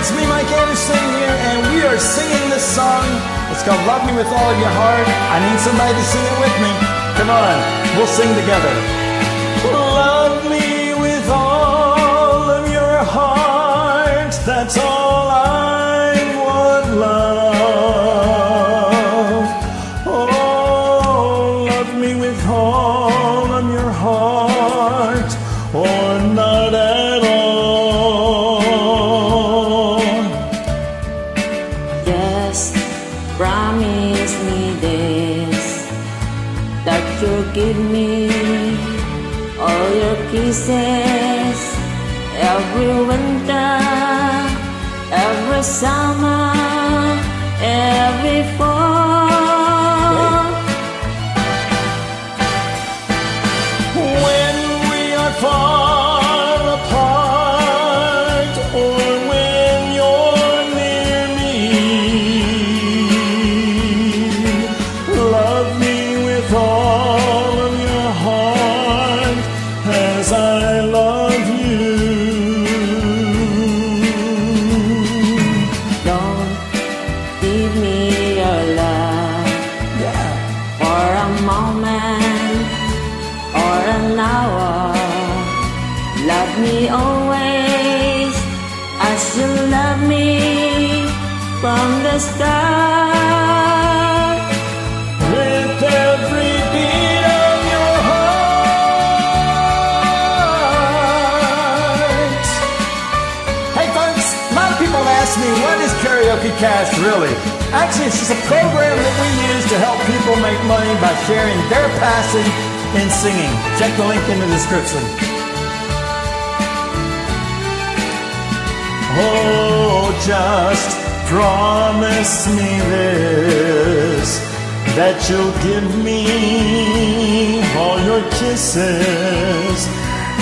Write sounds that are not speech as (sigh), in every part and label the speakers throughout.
Speaker 1: it's me, Mike Anderson here, and we are singing this song. It's called Love Me With All of Your Heart. I need somebody to sing it with me. Come on, we'll sing together. Love me with all of your heart. That's all
Speaker 2: you'll give me all your kisses every winter, every summer,
Speaker 1: Love me
Speaker 2: always as you love me from the start.
Speaker 1: With every beat of your heart. Hey folks, a lot of people ask me, what is Karaoke Cast really? Actually, it's just a program that we use to help people make money by sharing their passion in singing. Check the link in the description. Oh, just promise me this that you'll give me all your kisses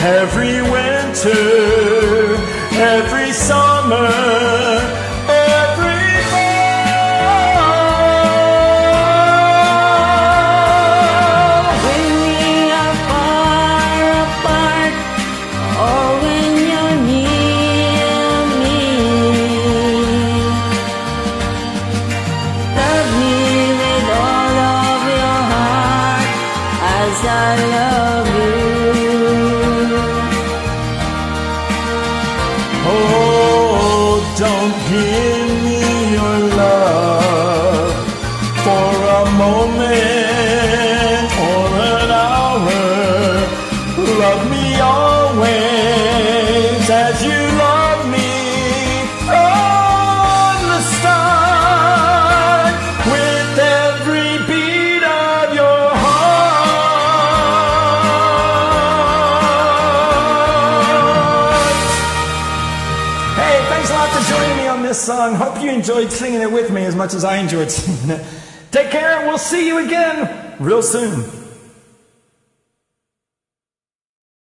Speaker 1: every winter, every summer,
Speaker 2: I love
Speaker 1: this song. Hope you enjoyed singing it with me as much as I enjoyed singing it. (laughs) Take care, and we'll see you again real soon.